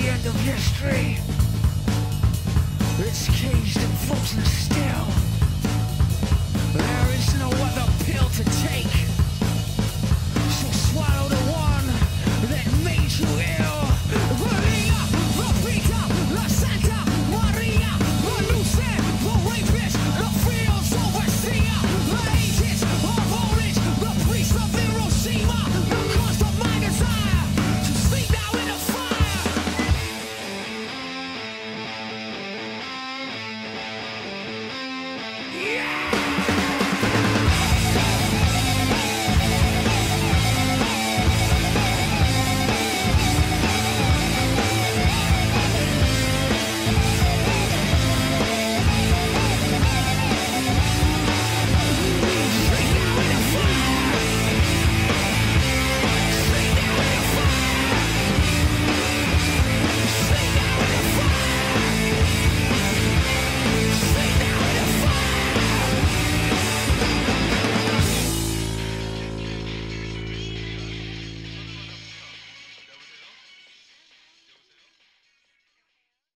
the end of history. It's caged and frozen still.